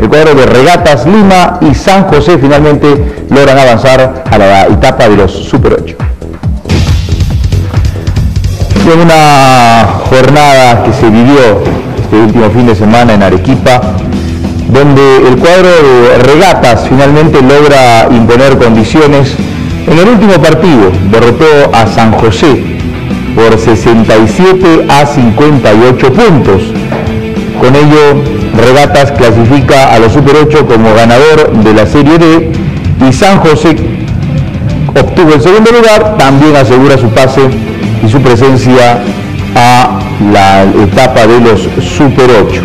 El cuadro de Regatas Lima y San José finalmente logran avanzar a la etapa de los Super 8. En una jornada que se vivió este último fin de semana en Arequipa, donde el cuadro de regatas finalmente logra imponer condiciones. En el último partido derrotó a San José por 67 a 58 puntos. Con ello, Regatas clasifica a los Super 8 como ganador de la Serie D y San José obtuvo el segundo lugar, también asegura su pase y su presencia a la etapa de los Super 8.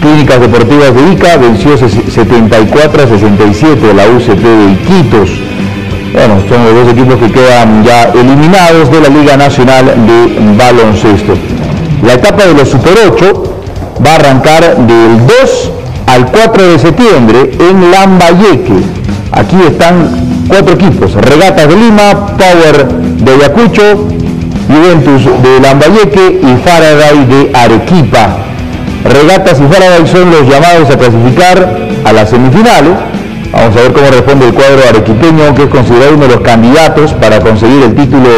Clínicas Deportivas de Ica venció 74 a 67 a la UCP de Iquitos. Bueno, son los dos equipos que quedan ya eliminados de la Liga Nacional de Baloncesto. La etapa de los Super 8 va a arrancar del 2 al 4 de septiembre en Lambayeque. Aquí están cuatro equipos, Regatas de Lima, Power de Ayacucho, Juventus de Lambayeque y Faraday de Arequipa. Regatas y Faraday son los llamados a clasificar a las semifinales. Vamos a ver cómo responde el cuadro arequipeño, que es considerado uno de los candidatos para conseguir el título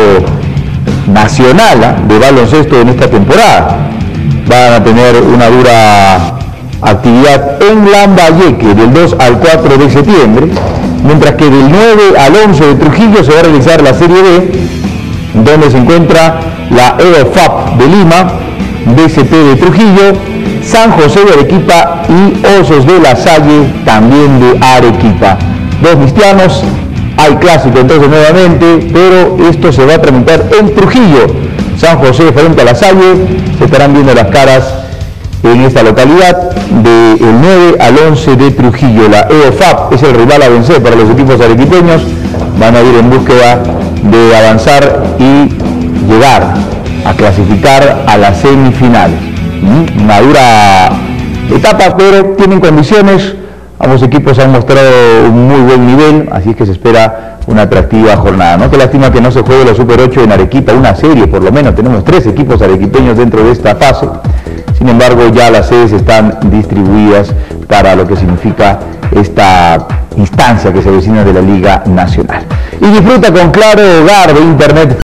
nacional de baloncesto en esta temporada. Van a tener una dura actividad en Lambayeque del 2 al 4 de septiembre, mientras que del 9 al 11 de Trujillo se va a realizar la Serie B, donde se encuentra la EOFAP de Lima, DCT de Trujillo, San José de Arequipa y Osos de la Salle, también de Arequipa. Dos cristianos, hay clásico entonces nuevamente, pero esto se va a tramitar en Trujillo. San José frente a la Salle, se estarán viendo las caras en esta localidad del 9 al 11 de Trujillo. La EOFAP es el rival a vencer para los equipos arequipeños. Van a ir en búsqueda de avanzar y llegar a clasificar a las semifinales. ¿Mm? Una dura etapa, pero tienen condiciones. Ambos equipos han mostrado un muy buen nivel, así es que se espera una atractiva jornada. No te lástima que no se juegue la Super 8 en Arequipa, una serie por lo menos. Tenemos tres equipos arequipeños dentro de esta fase. Sin embargo, ya las sedes están distribuidas para lo que significa esta instancia que se vecina de la Liga Nacional. Y disfruta con Claro Hogar de Internet